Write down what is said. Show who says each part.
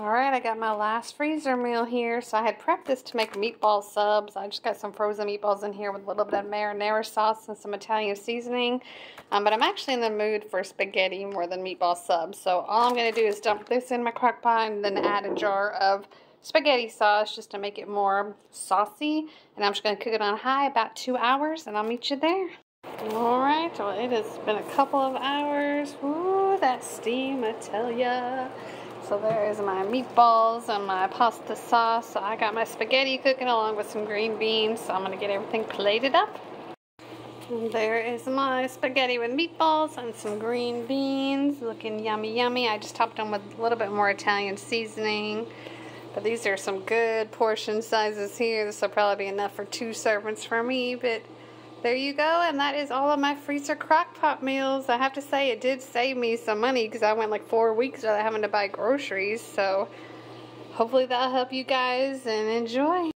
Speaker 1: Alright, I got my last freezer meal here. So I had prepped this to make meatball subs. I just got some frozen meatballs in here with a little bit of marinara sauce and some Italian seasoning. Um, but I'm actually in the mood for spaghetti more than meatball subs. So all I'm going to do is dump this in my crock pot and then add a jar of spaghetti sauce just to make it more saucy. And I'm just going to cook it on high about two hours and I'll meet you there. Alright, well it has been a couple of hours. Ooh, that steam, I tell ya. So there is my meatballs and my pasta sauce. I got my spaghetti cooking along with some green beans. So I'm going to get everything plated up. And there is my spaghetti with meatballs and some green beans. Looking yummy, yummy. I just topped them with a little bit more Italian seasoning. But these are some good portion sizes here. This will probably be enough for two servings for me. But there you go and that is all of my freezer crock pot meals. I have to say it did save me some money because i went like four weeks without having to buy groceries so hopefully that'll help you guys and enjoy